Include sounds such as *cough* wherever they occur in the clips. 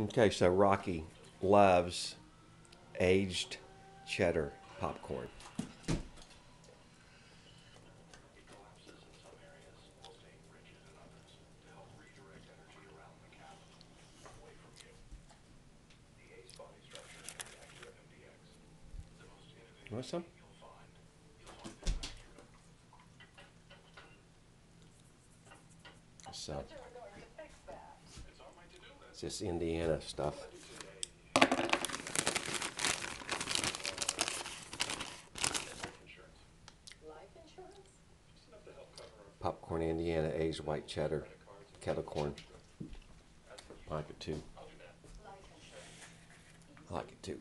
Okay, so Rocky loves aged cheddar popcorn. You want some? So, it's just Indiana stuff. Popcorn Indiana aged white cheddar kettle corn. I like it too. I like it too.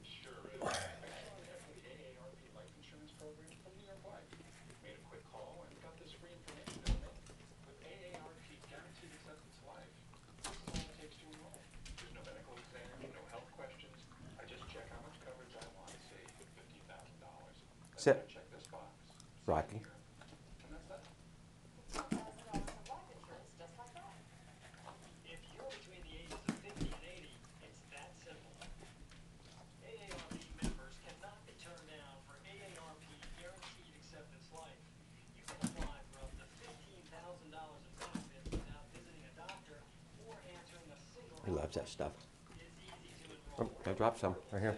A single He loves that stuff. It's easy Oh. I dropped some right here.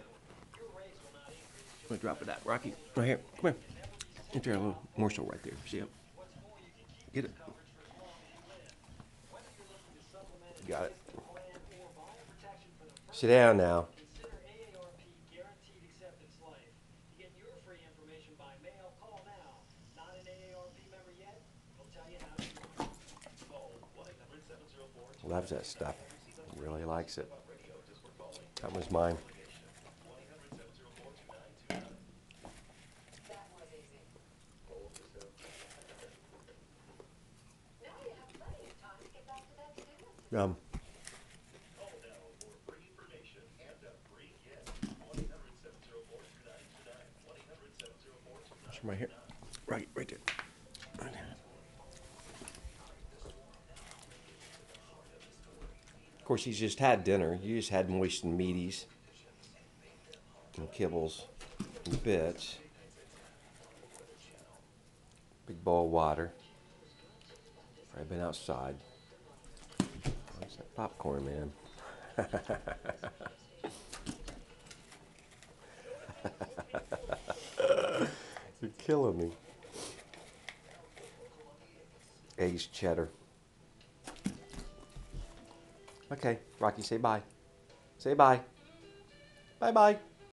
Let me drop it that Rocky. Right here. Come here. There a little morsel right there? See it? Get it. Got it. Sit down now. Consider AARP Guaranteed Acceptance Life. To get your free information by mail, call now. Not an AARP member yet? We'll tell you how to do it. Call 1-800-704 Loves that stuff. Really likes it. That was mine. Um, it's right here. Right, right there. Right there. Of course, he's just had dinner. You just had moistened meaties and kibbles and bits. Big bowl of water. I've been outside. That popcorn, man? *laughs* You're killing me. Aged cheddar. Okay, Rocky, say bye. Say bye. Bye bye.